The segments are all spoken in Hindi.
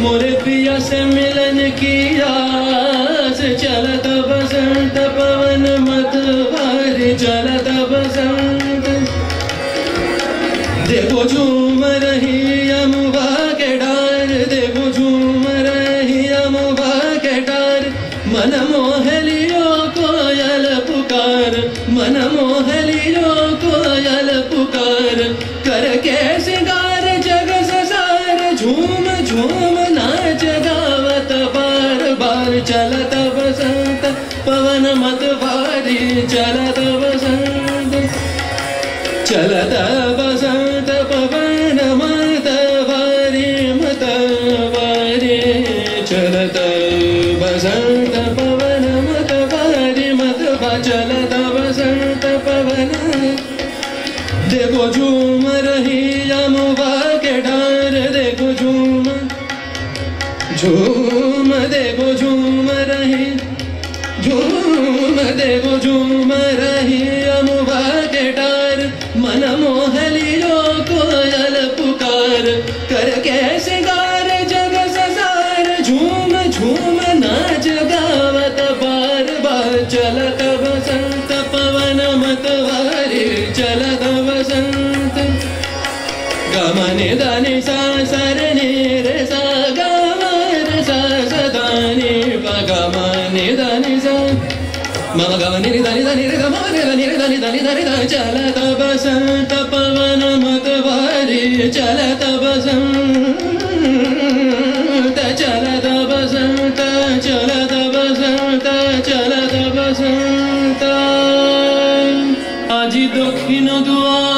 मोरे पिया से मिलन की चलत बसंत पवन मत चलत बसंत। देखो झूम रही अमुबा के डार, देखो झूम रही अमुबा के डार। मन मोहलियो कोयल पुकार मन मोहलियो झूम झूम नाच गावत, बार बार चलत बसंत पवन मत भारी चलत बसंत चलत बसंत पवन मत भारी मत भारी। चलत बसंत पवन मत भारी, मत चलत बसंत पवन। देखो झूम रही अमुबा के झूम झूम देखो झूम रही, झूम देखो झूम रही अमुबा के डार। मन मोहलियो कोयल पुकार, कर कैसे गार जग ससार। झूम झूम नाच गावत बार बार, चलत बसंत पवन मत वारी, चलत बसंत गमने दानि सा మమ గమ నిరి దని దని గమ నిర నిరి దని దని దని చలత బసంత పవన మత వారి చలత బసంత చలత బసంత చలత బసంత చలత బసంత আজি দক্ষিণ দুৱাৰ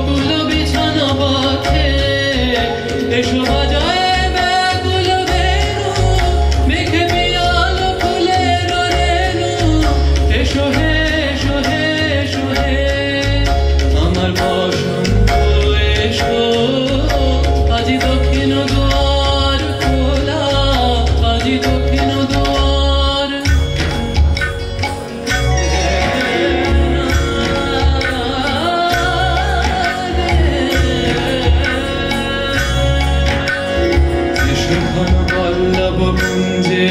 কুঞ্জে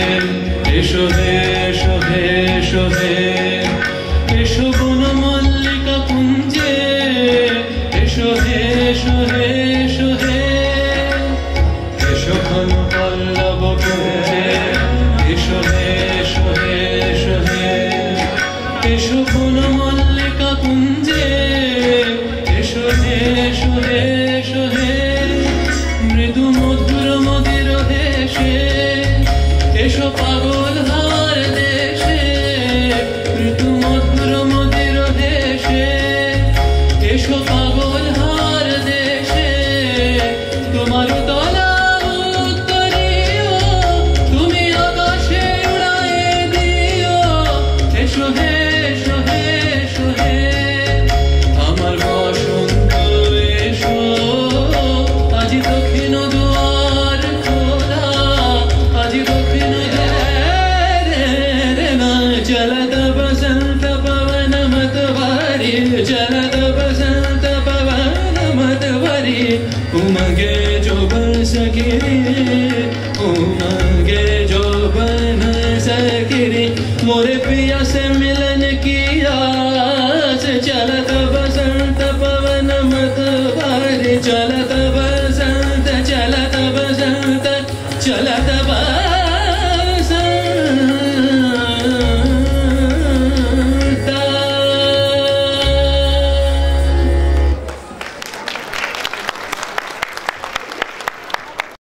এসো হে এসো হে এসো। হে এসো বন মল্লিকা কুঞ্জে এসো হে এসো। হে again.